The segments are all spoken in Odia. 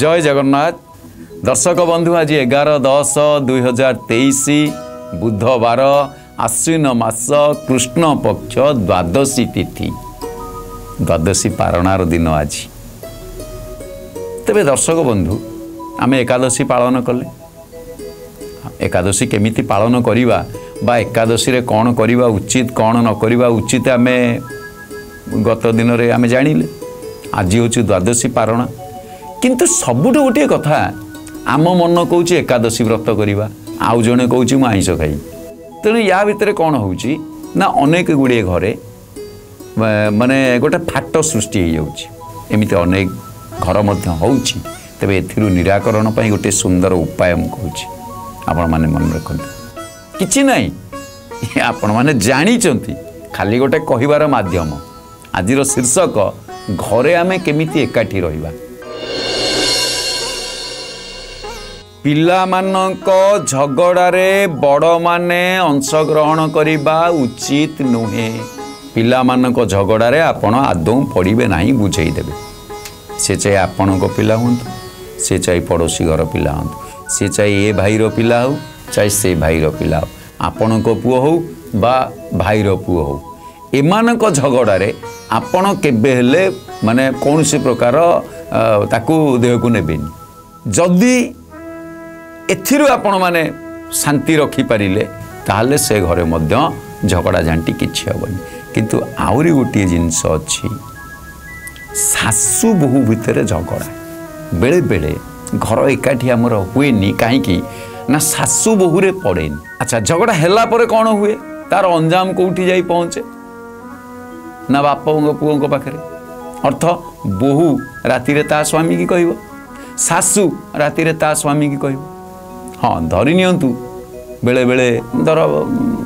ଜୟ ଜଗନ୍ନାଥ ଦର୍ଶକ ବନ୍ଧୁ ଆଜି ଏଗାର ଦଶ ଦୁଇହଜାର ତେଇଶ ବୁଧବାର ଆଶ୍ୱିନ ମାସ କୃଷ୍ଣ ପକ୍ଷ ଦ୍ୱାଦଶୀ ତିଥି ଦ୍ୱାଦଶୀ ପାରଣାର ଦିନ ଆଜି ତେବେ ଦର୍ଶକ ବନ୍ଧୁ ଆମେ ଏକାଦଶୀ ପାଳନ କଲେ। ଏକାଦଶୀ କେମିତି ପାଳନ କରିବା ବା ଏକାଦଶୀରେ କ'ଣ କରିବା ଉଚିତ କ'ଣ ନ କରିବା ଉଚିତ ଆମେ ଗତ ଦିନରେ ଆମେ ଜାଣିଲେ। ଆଜି ହେଉଛି ଦ୍ୱାଦଶୀ ପାରଣା। କିନ୍ତୁ ସବୁଠୁ ଗୋଟିଏ କଥା ଆମ ମନ କହୁଛି ଏକାଦଶୀ ବ୍ରତ କରିବା ଆଉ ଜଣେ କହୁଛି ମୁଁ ଆଇଁଷ ଖାଇବି ତେଣୁ ୟା ଭିତରେ କ'ଣ ହେଉଛି ନା ଅନେକ ଗୁଡ଼ିଏ ଘରେ ମାନେ ଗୋଟେ ଫାଟ ସୃଷ୍ଟି ହେଇଯାଉଛି। ଏମିତି ଅନେକ ଘର ମଧ୍ୟ ହେଉଛି ତେବେ ଏଥିରୁ ନିରାକରଣ ପାଇଁ ଗୋଟେ ସୁନ୍ଦର ଉପାୟ ମୁଁ କହୁଛି। ଆପଣମାନେ ମନେ ରଖନ୍ତୁ। କିଛି ନାହିଁ। ଆପଣମାନେ ଜାଣିଛନ୍ତି ଖାଲି ଗୋଟେ କହିବାର ମାଧ୍ୟମ। ଆଜିର ଶୀର୍ଷକ ଘରେ ଆମେ କେମିତି ଏକାଠି ରହିବା। ପିଲାମାନଙ୍କ ଝଗଡ଼ାରେ ବଡ଼ମାନେ ଅଂଶଗ୍ରହଣ କରିବା ଉଚିତ ନୁହେଁ। ପିଲାମାନଙ୍କ ଝଗଡ଼ାରେ ଆପଣ ଆଦୌ ପଡ଼ିବେ ନାହିଁ ବୁଝେଇଦେବେ। ସେ ଚାहे ଆପଣଙ୍କ ପିଲା ହୁଅନ୍ତୁ ସେ ଚାहे ପଡ଼ୋଶୀ ଘର ପିଲା ହୁଅନ୍ତୁ। ସେ ଚାहे ଏ ଭାଇର ପିଲା ହେଉ ଚାहे ସେ ଭାଇର ପିଲା ହେଉ। ଆପଣଙ୍କ ପୁଅ ହେଉ ବା ଭାଇର ପୁଅ ହେଉ। ଏମାନଙ୍କ ଝଗଡ଼ାରେ ଆପଣ କେବେ ହେଲେ ମାନେ କୌଣସି ପ୍ରକାର ତାକୁ ଦେହକୁ ନେବେନି। ଯଦି ଏଥିରୁ ଆପଣମାନେ ଶାନ୍ତି ରଖିପାରିଲେ ତାହେଲେ ସେ ଘରେ ମଧ୍ୟ ଝଗଡ଼ା ଝାଣ୍ଟି କିଛି ହେବନି। କିନ୍ତୁ ଆହୁରି ଗୋଟିଏ ଜିନିଷ ଅଛି। ଶାଶୁ ବୋହୂ ଭିତରେ ଝଗଡ଼ା। ବେଳେବେଳେ ଘର ଏକାଠି ଆମର ହୁଏନି କାହିଁକି? ନା ଶାଶୁ ବୋହୂରେ ପଡ଼େନି। ଆଚ୍ଛା ଝଗଡ଼ା ହେଲା ପରେ କ'ଣ ହୁଏ? ତାର ଅଞ୍ଜାମ କେଉଁଠି ଯାଇ ପହଞ୍ଚେ? ନା ବାପଙ୍କ ପୁଅଙ୍କ ପାଖରେ? ଅର୍ଥ ବୋହୂ ରାତିରେ ତା ସ୍ୱାମୀକି କହିବ? ଶାଶୁ ରାତିରେ ତା ସ୍ୱାମୀକି କହିବ? ହଁ ଧରି ନିଅନ୍ତୁ। ବେଳେବେଳେ ଧର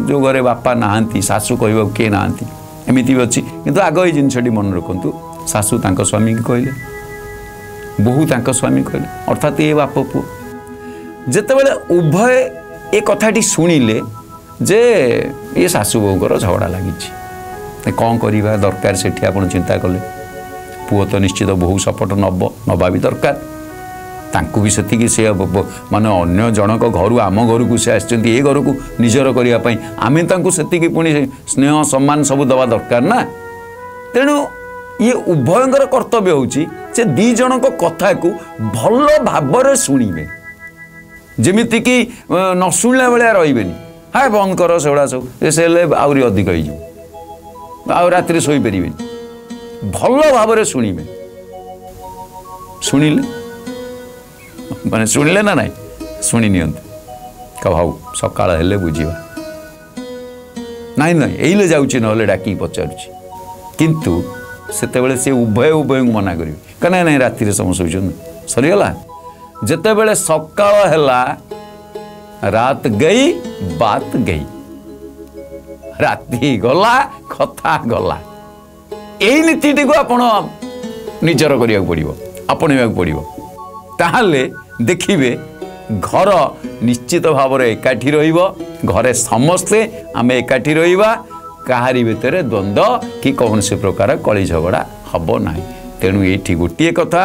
ଯେଉଁ ଘରେ ବାପା ନାହାନ୍ତି ଶାଶୁ କହିବାକୁ କିଏ ନାହାନ୍ତି? ଏମିତି ବି ଅଛି। କିନ୍ତୁ ଆଗ ଏଇ ଜିନିଷଟି ମନେ ରଖନ୍ତୁ। ଶାଶୁ ତାଙ୍କ ସ୍ୱାମୀକି କହିଲେ? ବୋହୂ ତାଙ୍କ ସ୍ୱାମୀ କହିଲେ ଅର୍ଥାତ୍ ଏ ବାପ ପୁଅ। ଯେତେବେଳେ ଉଭୟ ଏ କଥାଟି ଶୁଣିଲେ ଯେ ଏ ଶାଶୁ ବୋହୂଙ୍କର ଝଗଡ଼ା ଲାଗିଛି ଏ କ'ଣ କରିବା ଦରକାର ସେଠି ଆପଣ ଚିନ୍ତା କଲେ। ପୁଅ ତ ନିଶ୍ଚିତ ବୋହୂ ସପୋର୍ଟ ନେବ ନେବା ବି ଦରକାର। ତାଙ୍କୁ ବି ସେତିକି ସେ ବ- ବ- ମାନେ ଅନ୍ୟ ଜଣକ ଘରୁ ଆମ ଘରକୁ ସେ ଆସିଛନ୍ତି ଏ ଘରକୁ ନିଜର କରିବା ପାଇଁ। ଆମେ ତାଙ୍କୁ ସେତିକି ପୁଣି ସ୍ନେହ ସମ୍ମାନ ସବୁ ଦେବା ଦରକାର ନା? ତେଣୁ ଇଏ ଉଭୟଙ୍କର କର୍ତ୍ତବ୍ୟ ହେଉଛି ଯେ ଦୁଇ ଜଣଙ୍କ କଥାକୁ ଭଲ ଭାବରେ ଶୁଣିବେ। ଯେମିତିକି ଅ, ନ ଶୁଣିଲା ଭଳିଆ ରହିବେନି। ହଁ ବନ୍ଦ କର ସେଗୁଡ଼ା ସବୁ। ଏ ସେ ହେଲେ ଆହୁରି ଅଧିକ ହେଇଯିବ। ଆଉ ରାତିରେ ଶୋଇପାରିବେନି। ଭଲ ଭାବରେ ଶୁଣିବେ। ଶୁଣିଲେ? ମାନେ ଶୁଣିଲେ ନା ନାହିଁ ଶୁଣି ନିଅନ୍ତୁ। କ ହଉ ସକାଳ ହେଲେ ବୁଝିବା। ନାଇଁ ନାଇଁ ଏଇଲେ ଯାଉଛି ନହେଲେ ଡାକିକି ପଚାରୁଛି। କିନ୍ତୁ ସେତେବେଳେ ସେ ଉଭୟ ଉଭୟଙ୍କୁ ମନା କରିବେ। କାରଣ ନାଇଁ ନାଇଁ ରାତିରେ ସମସ୍ତେ ଶୋଇଛନ୍ତି? ସରିଗଲା। ଯେତେବେଳେ ସକାଳ ହେଲା ରାତ ଗଇ ବାତ ଗଇ। ରାତି ଗଲା କଥା ଗଲା। ଏଇ ନୀତିଟିକୁ ଆପଣ ନିଜର କରିବାକୁ ପଡ଼ିବ ଆପଣେଇବାକୁ ପଡ଼ିବ। ତାହେଲେ ଦେଖିବେ ଘର ନିଶ୍ଚିତ ଭାବରେ ଏକାଠି ରହିବ ଘରେ ସମସ୍ତେ ଆମେ ଏକାଠି ରହିବା କାହାରି ଭିତରେ ଦ୍ୱନ୍ଦ୍ୱ କି କୌଣସି ପ୍ରକାର କଳି ଝଗଡ଼ା ହେବ ନାହିଁ ତେଣୁ ଏଇଠି ଗୋଟିଏ କଥା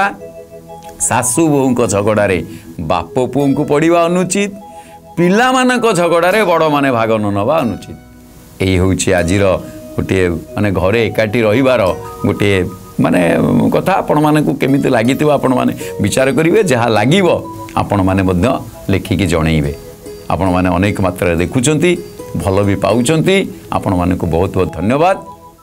ଶାଶୁ ବୋହୂଙ୍କ ଝଗଡ଼ାରେ ବାପ ପୁଅଙ୍କୁ ପଡ଼ିବା ଅନୁଚିତ ପିଲାମାନଙ୍କ ଝଗଡ଼ାରେ ବଡ଼ମାନେ ଭାଗ ନ ନେବା ଅନୁଚିତ ଏଇ ହେଉଛି ଆଜିର ଗୋଟିଏ ମାନେ ଘରେ ଏକାଠି ରହିବାର ଗୋଟିଏ ମାନେ କଥା ଆପଣମାନଙ୍କୁ କେମିତି ଲାଗିଥିବ ଆପଣମାନେ ବିଚାର କରିବେ ଯାହା ଲାଗିବ ଆପଣମାନେ ମଧ୍ୟ ଲେଖିକି ଜଣେଇବେ ଆପଣମାନେ ଅନେକ ମାତ୍ରାରେ ଦେଖୁଛନ୍ତି ଭଲ ବି ପାଉଛନ୍ତି। ଆପଣମାନଙ୍କୁ ବହୁତ ବହୁତ ଧନ୍ୟବାଦ।